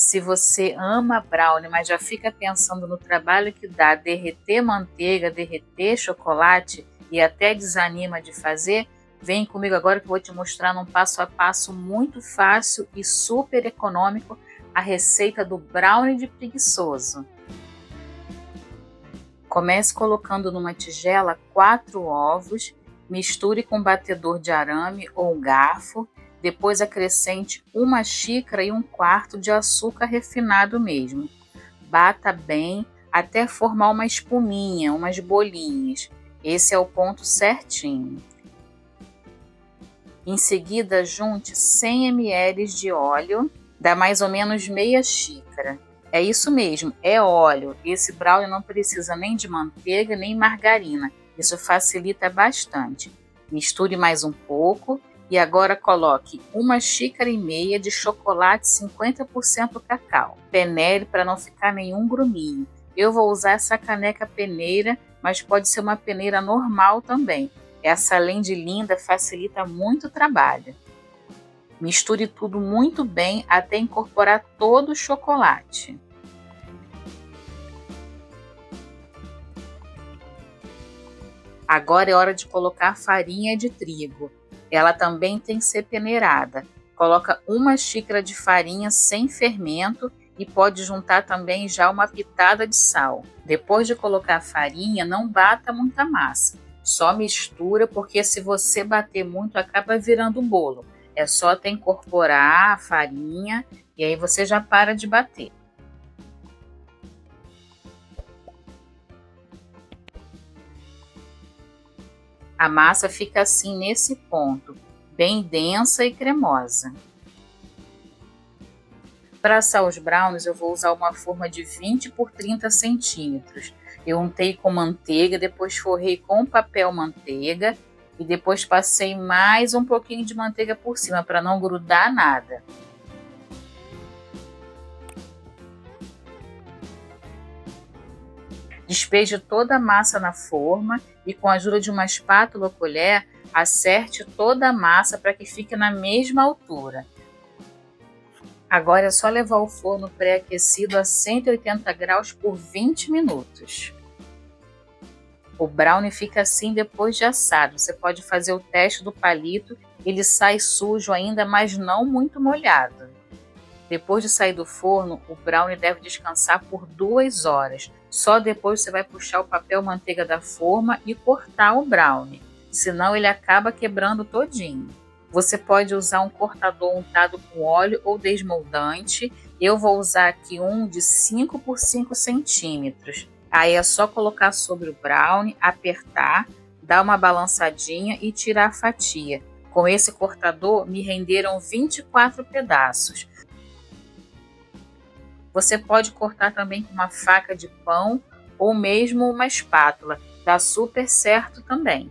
Se você ama brownie, mas já fica pensando no trabalho que dá derreter manteiga, derreter chocolate e até desanima de fazer, vem comigo agora que eu vou te mostrar num passo a passo muito fácil e super econômico a receita do brownie de preguiçoso. Comece colocando numa tigela quatro ovos, misture com batedor de arame ou garfo, depois acrescente uma xícara e um quarto de açúcar refinado mesmo. Bata bem até formar uma espuminha, umas bolinhas. Esse é o ponto certinho. Em seguida, junte 100 ml de óleo, dá mais ou menos meia xícara. É isso mesmo, é óleo. Esse brownie não precisa nem de manteiga nem margarina. Isso facilita bastante. Misture mais um pouco e agora coloque uma xícara e meia de chocolate 50% cacau. Peneire para não ficar nenhum gruminho. Eu vou usar essa caneca peneira, mas pode ser uma peneira normal também. Essa além de linda facilita muito o trabalho. Misture tudo muito bem até incorporar todo o chocolate. Agora é hora de colocar farinha de trigo. Ela também tem que ser peneirada. Coloca uma xícara de farinha sem fermento e pode juntar também já uma pitada de sal. Depois de colocar a farinha, não bata muita massa. Só mistura, porque se você bater muito, acaba virando bolo. É só até incorporar a farinha e aí você já para de bater. A massa fica assim nesse ponto, bem densa e cremosa. Para assar os brownies, eu vou usar uma forma de 20 por 30 centímetros. Eu untei com manteiga, depois forrei com papel manteiga e depois passei mais um pouquinho de manteiga por cima para não grudar nada. Despeje toda a massa na forma e com a ajuda de uma espátula ou colher, acerte toda a massa para que fique na mesma altura. Agora é só levar ao forno pré-aquecido a 180 graus por 20 minutos. O brownie fica assim depois de assado. Você pode fazer o teste do palito, ele sai sujo ainda, mas não muito molhado. Depois de sair do forno, o brownie deve descansar por duas horas. Só depois você vai puxar o papel manteiga da forma e cortar o brownie, senão ele acaba quebrando todinho. Você pode usar um cortador untado com óleo ou desmoldante. Eu vou usar aqui um de 5 por 5 centímetros. Aí é só colocar sobre o brownie, apertar, dar uma balançadinha e tirar a fatia. Com esse cortador me renderam 24 pedaços. Você pode cortar também com uma faca de pão ou mesmo uma espátula. Dá super certo também.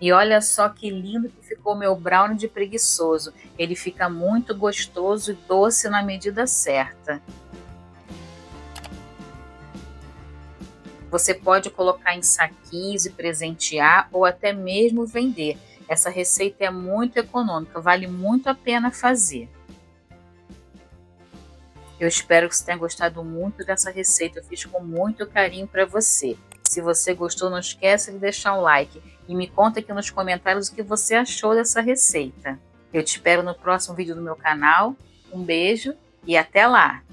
E olha só que lindo que ficou meu brownie de preguiçoso. Ele fica muito gostoso e doce na medida certa. Você pode colocar em saquinhos e presentear ou até mesmo vender. Essa receita é muito econômica, vale muito a pena fazer. Eu espero que você tenha gostado muito dessa receita, eu fiz com muito carinho para você. Se você gostou, não esqueça de deixar um like e me conta aqui nos comentários o que você achou dessa receita. Eu te espero no próximo vídeo do meu canal. Um beijo e até lá!